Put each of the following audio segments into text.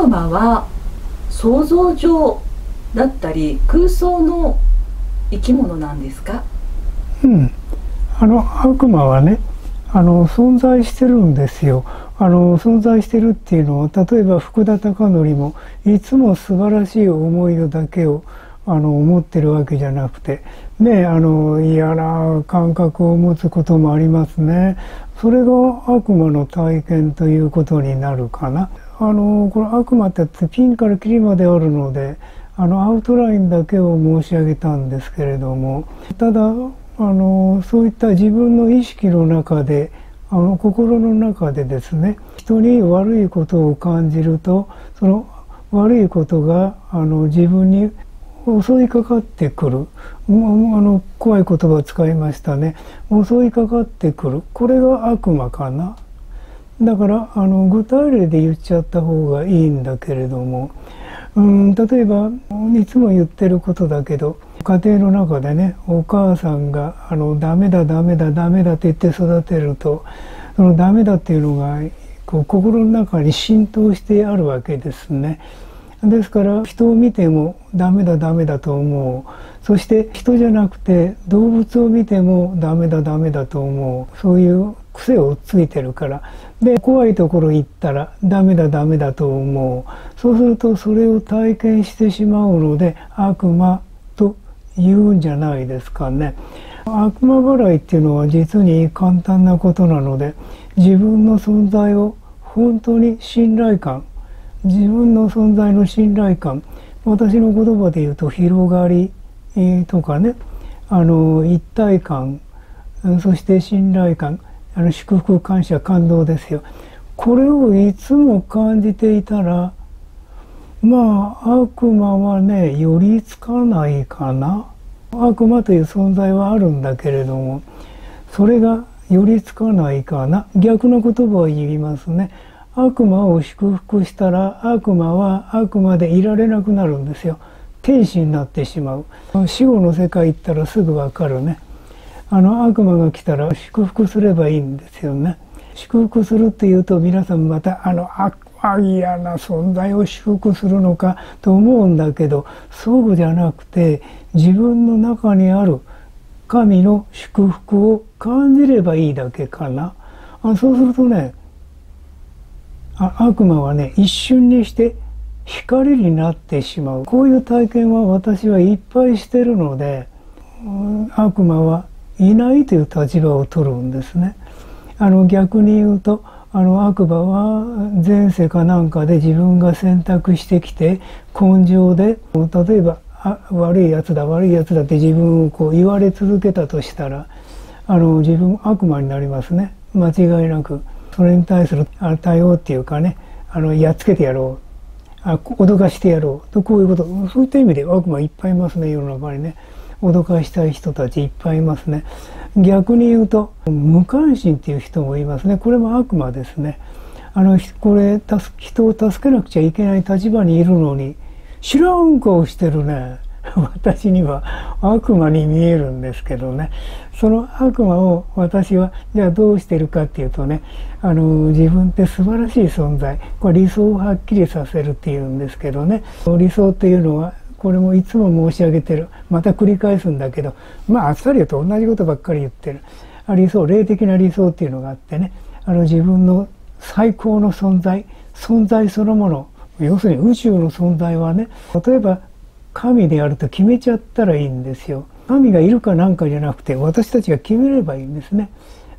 悪魔は想像上だったり空想の生き物なんですか？うん。あの悪魔はねあの存在してるんですよ。あの存在してるっていうのは例えば福田貴則もいつも素晴らしい思い出だけをあの思ってるわけじゃなくてねあの嫌な感覚を持つこともありますね。それが悪魔の体験ということになるかな。あのこれ悪魔ってピンからキリまであるのであのアウトラインだけを申し上げたんですけれどもただあのそういった自分の意識の中であの心の中でですね人に悪いことを感じるとその悪いことがあの自分に襲いかかってくる。あの怖い言葉を使いましたね。襲いかかってくる。これが悪魔かな。だからあの具体例で言っちゃった方がいいんだけれども。うん例えばいつも言ってることだけど家庭の中でねお母さんがあのダメだダメだダメだって言って育てるとそのダメだっていうのがこう心の中に浸透してあるわけですね。ですから人を見てもダメだダメだと思う。そして人じゃなくて動物を見てもダメだダメだと思う。そういう癖をついてるから。で怖いところ行ったらダメだダメだと思う。そうするとそれを体験してしまうので悪魔と言うんじゃないですかね。悪魔払いっていうのは実に簡単なことなので自分の存在を本当に信頼感自分の存在の信頼感。私の言葉で言うと広がりとかね。あの一体感。そして信頼感。あの祝福感謝感動ですよ。これをいつも感じていたらまあ悪魔はね寄りつかないかな。悪魔という存在はあるんだけれどもそれが寄りつかないかな。逆の言葉を言いますね。悪魔を祝福したら悪魔は悪魔でいられなくなるんですよ。天使になってしまう。死後の世界行ったらすぐわかるね。あの悪魔が来たら祝福すればいいんですよね。祝福するっていうと皆さんまたあの悪嫌な存在を祝福するのかと思うんだけどそうじゃなくて自分の中にある神の祝福を感じればいいだけかな。あそうするとね悪魔はね一瞬にして光になってしまうこういう体験は私はいっぱいしてるので悪魔はいないという立場を取るんですね。あの逆に言うとあの悪魔は前世かなんかで自分が選択してきて根性で例えば悪いやつだ悪いやつだって自分をこう言われ続けたとしたらあの自分悪魔になりますね間違いなく。それに対する対応っていうかねあのやっつけてやろう。あ脅かしてやろう。とこういうこと。そういった意味で悪魔いっぱいいますね世の中にね。脅かしたい人たちいっぱいいますね。逆に言うと無関心っていう人もいますね。これも悪魔ですね。あのこれ人を助けなくちゃいけない立場にいるのに知らん顔してるね。私には悪魔に見えるんですけどね。その悪魔を私はじゃあどうしてるかっていうとねあの自分って素晴らしい存在。これ理想をはっきりさせるっていうんですけどね。理想っていうのはこれもいつも申し上げてる。また繰り返すんだけどまああっさりと同じことばっかり言ってる。理想霊的な理想っていうのがあってね。あの自分の最高の存在。存在そのもの。要するに宇宙の存在はね。例えば神であると決めちゃったらいいんですよ。神がいるかなんかじゃなくて私たちが決めればいいんですね。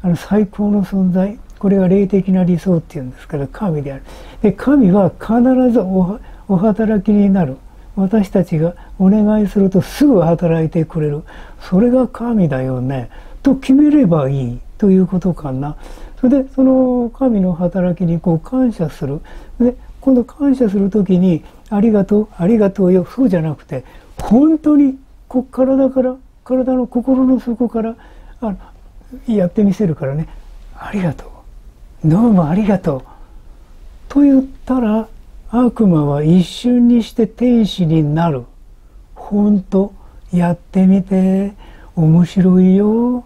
あの最高の存在。これが霊的な理想っていうんですから神である。で神は必ずお働きになる。私たちがお願いするとすぐ働いてくれる。それが神だよね。と決めればいい。ということかな。それでその神の働きにこう感謝する。で今度感謝する時にありがとうありがとうよ。そうじゃなくて本当にこ体から体の心の底からあやってみせるからね。ありがとう。どうもありがとう。と言ったら悪魔は一瞬にして天使になる。本当やってみて面白いよ。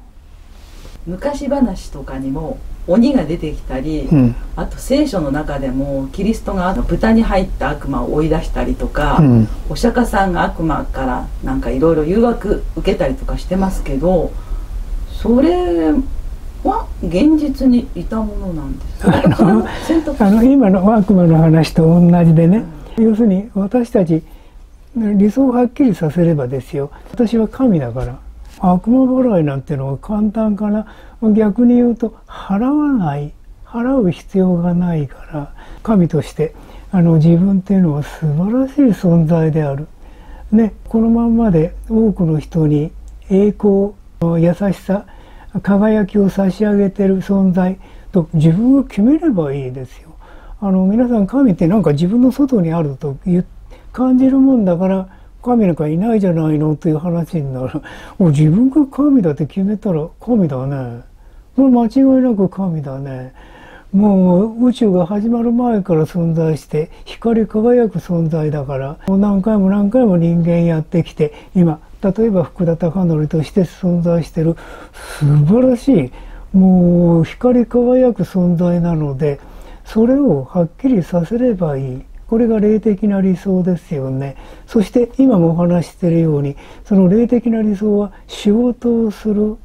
昔話とかにも鬼が出てきたり、うん、あと聖書の中でもキリストが豚に入った悪魔を追い出したりとか、うん、お釈迦さんが悪魔からなんかいろいろ誘惑受けたりとかしてますけどそれは現実にいたものなんです。あの今の悪魔の話と同じでね、うん、要するに私たち理想をはっきりさせればですよ。私は神だから悪魔払いなんてのは簡単かな逆に言うと払わない払う必要がないから神としてあの自分っていうのは素晴らしい存在である。ね、このまんまで多くの人に栄光優しさ輝きを差し上げてる存在と自分を決めればいいですよ。あの皆さん神ってなんか自分の外にあると感じるもんだから神なんかいないじゃないのという話になる。もう自分が神だって決めたら神だね。もう間違いなく神だね。もう宇宙が始まる前から存在して光り輝く存在だからもう何回も何回も人間やってきて今例えば福田貴則として存在してる素晴らしいもう光り輝く存在なのでそれをはっきりさせればいいこれが霊的な理想ですよね。そして今もお話しているようにその霊的な理想は仕事をする。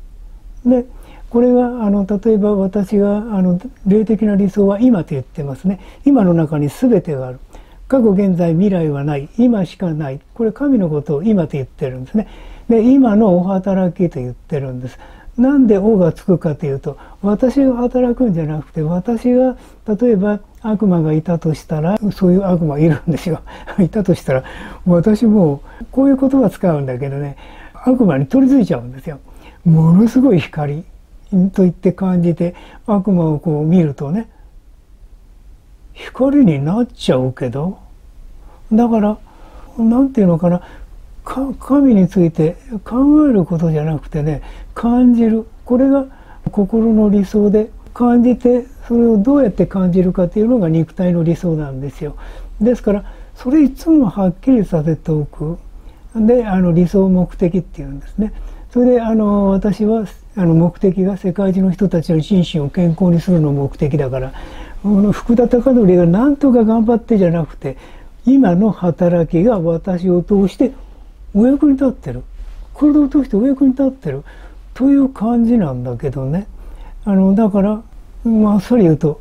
ね。これがあの例えば私があの霊的な理想は今と言ってますね。今の中に全てがある。過去現在未来はない。今しかない。これ神のことを今と言ってるんですね。で今のお働きと言ってるんです。なんで「お」がつくかというと私が働くんじゃなくて私が例えば悪魔がいたとしたらそういう悪魔いるんですよ。いたとしたら私もこういう言葉使うんだけどね悪魔に取り付いちゃうんですよ。ものすごい光と言って感じて悪魔をこう見るとね光になっちゃうけどだから何て言うのかな神について考えることじゃなくてね感じる。これが心の理想で感じてそれをどうやって感じるかっていうのが肉体の理想なんですよ。ですからそれいつもはっきりさせておく。であの理想目的っていうんですね。それであの私はあの目的が世界中の人たちの心身を健康にするの目的だからこの福田貴則が何とか頑張ってじゃなくて今の働きが私を通してお役に立ってる。これを通してお役に立ってる。という感じなんだけどね。あのだからまあそれ言うと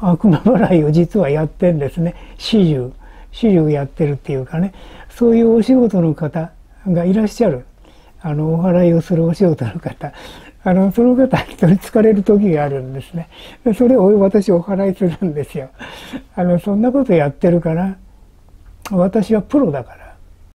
悪魔払いを実はやってんですね。始終始終やってるっていうかね。そういうお仕事の方がいらっしゃる。あのお祓いをするお仕事の方。あのその方に取りつかれる時があるんですね。それを私お祓いするんですよ。あのそんなことやってるから私はプロだから。